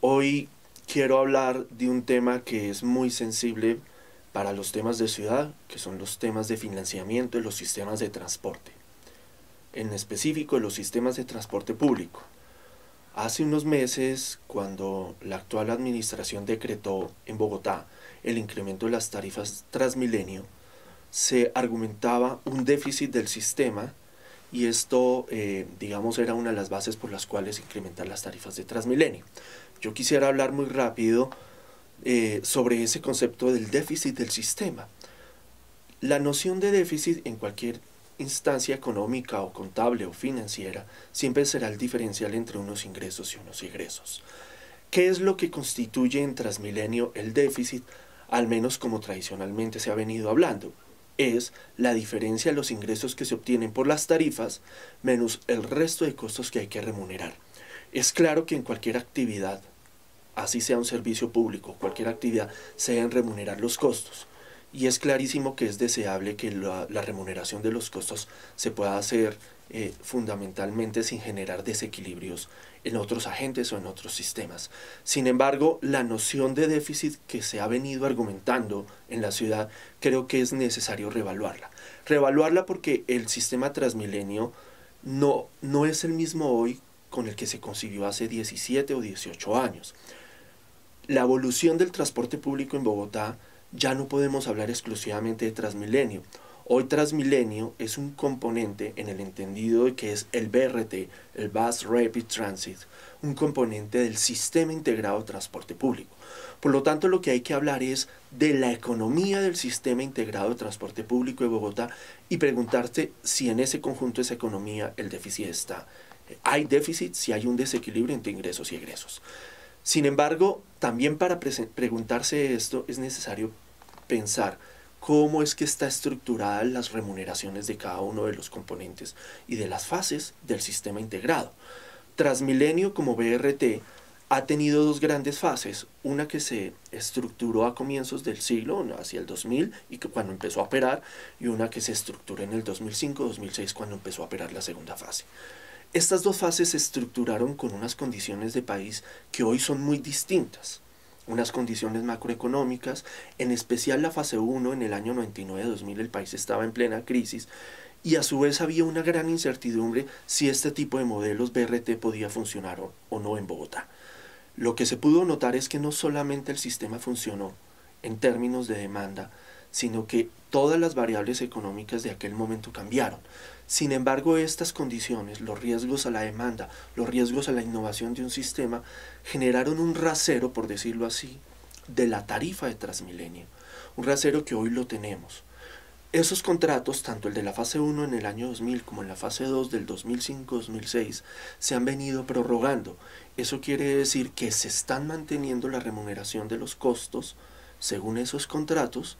Hoy quiero hablar de un tema que es muy sensible para los temas de ciudad, que son los temas de financiamiento y los sistemas de transporte. En específico, los sistemas de transporte público. Hace unos meses, cuando la actual administración decretó en Bogotá el incremento de las tarifas Transmilenio, se argumentaba un déficit del sistema y esto, eh, digamos, era una de las bases por las cuales incrementar las tarifas de Transmilenio. Yo quisiera hablar muy rápido eh, sobre ese concepto del déficit del sistema. La noción de déficit en cualquier instancia económica o contable o financiera siempre será el diferencial entre unos ingresos y unos egresos. ¿Qué es lo que constituye en Transmilenio el déficit, al menos como tradicionalmente se ha venido hablando? Es la diferencia de los ingresos que se obtienen por las tarifas menos el resto de costos que hay que remunerar. Es claro que en cualquier actividad así sea un servicio público, cualquier actividad, se deben remunerar los costos. Y es clarísimo que es deseable que la, remuneración de los costos se pueda hacer eh, fundamentalmente sin generar desequilibrios en otros agentes o en otros sistemas. Sin embargo, la noción de déficit que se ha venido argumentando en la ciudad creo que es necesario revaluarla. Revaluarla porque el sistema Transmilenio no, no es el mismo hoy con el que se concibió hace 17 o 18 años la evolución del transporte público en Bogotá ya no podemos hablar exclusivamente de Transmilenio. Hoy Transmilenio es un componente en el entendido de que es el BRT, el Bus Rapid Transit, un componente del sistema integrado de transporte público. Por lo tanto, lo que hay que hablar es de la economía del sistema integrado de transporte público de Bogotá y preguntarte si en ese conjunto de esa economía el déficit está. Hay déficit si hay un desequilibrio entre ingresos y egresos. Sin embargo, también para preguntarse esto es necesario pensar cómo es que está estructurada las remuneraciones de cada uno de los componentes y de las fases del sistema integrado. Transmilenio como BRT ha tenido dos grandes fases, una que se estructuró a comienzos del siglo, hacia el 2000, y que cuando empezó a operar, y una que se estructuró en el 2005-2006 cuando empezó a operar la segunda fase. Estas dos fases se estructuraron con unas condiciones de país que hoy son muy distintas. Unas condiciones macroeconómicas, en especial la fase 1 en el año 99-2000 el país estaba en plena crisis y a su vez había una gran incertidumbre si este tipo de modelos BRT podía funcionar o, o no en Bogotá. Lo que se pudo notar es que no solamente el sistema funcionó en términos de demanda, sino que todas las variables económicas de aquel momento cambiaron. Sin embargo, estas condiciones, los riesgos a la demanda, los riesgos a la innovación de un sistema, generaron un rasero, por decirlo así, de la tarifa de Transmilenio, un rasero que hoy lo tenemos. Esos contratos, tanto el de la fase 1 en el año 2000 como en la fase 2 del 2005-2006, se han venido prorrogando. Eso quiere decir que se están manteniendo la remuneración de los costos según esos contratos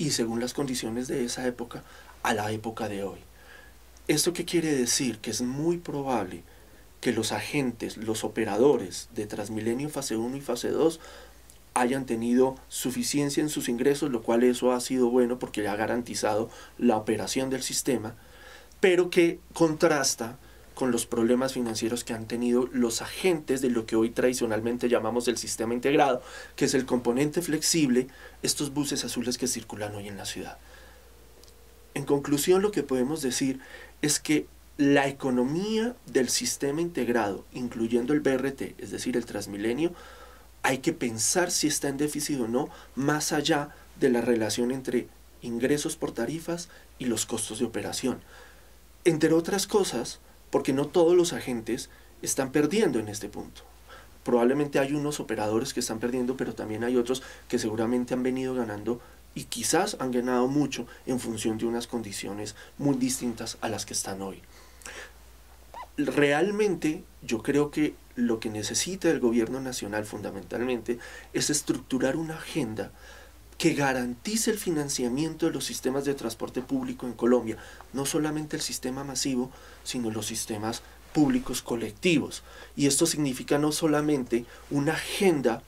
y según las condiciones de esa época a la época de hoy. ¿Esto qué quiere decir? Que es muy probable que los agentes, los operadores de Transmilenio fase 1 y fase 2 hayan tenido suficiencia en sus ingresos, lo cual eso ha sido bueno porque ha garantizado la operación del sistema, pero que contrasta con los problemas financieros que han tenido los agentes de lo que hoy tradicionalmente llamamos el sistema integrado, que es el componente flexible, estos buses azules que circulan hoy en la ciudad. En conclusión, lo que podemos decir es que la economía del sistema integrado, incluyendo el BRT, es decir, el Transmilenio, hay que pensar si está en déficit o no, más allá de la relación entre ingresos por tarifas y los costos de operación. Entre otras cosas, porque no todos los agentes están perdiendo en este punto. Probablemente hay unos operadores que están perdiendo, pero también hay otros que seguramente han venido ganando y quizás han ganado mucho en función de unas condiciones muy distintas a las que están hoy. Realmente yo creo que lo que necesita el gobierno nacional fundamentalmente es estructurar una agenda que garantice el financiamiento de los sistemas de transporte público en Colombia, no solamente el sistema masivo, sino los sistemas públicos colectivos. Y esto significa no solamente una agenda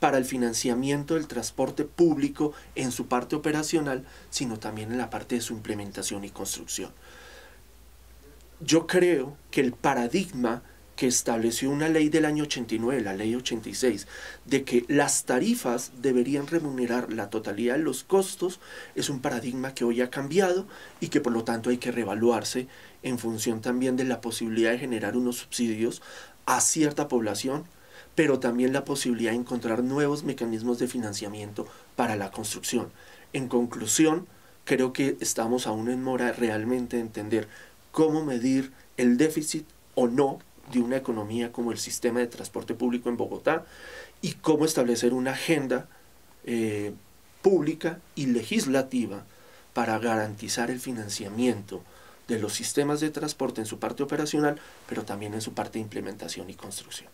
para el financiamiento del transporte público en su parte operacional, sino también en la parte de su implementación y construcción. Yo creo que el paradigma que estableció una ley del año 89, la ley 86, de que las tarifas deberían remunerar la totalidad de los costos, es un paradigma que hoy ha cambiado y que por lo tanto hay que revaluarse en función también de la posibilidad de generar unos subsidios a cierta población, pero también la posibilidad de encontrar nuevos mecanismos de financiamiento para la construcción. En conclusión, creo que estamos aún en mora realmente de entender cómo medir el déficit o no de una economía como el sistema de transporte público en Bogotá y cómo establecer una agenda eh, pública y legislativa para garantizar el financiamiento de los sistemas de transporte en su parte operacional, pero también en su parte de implementación y construcción.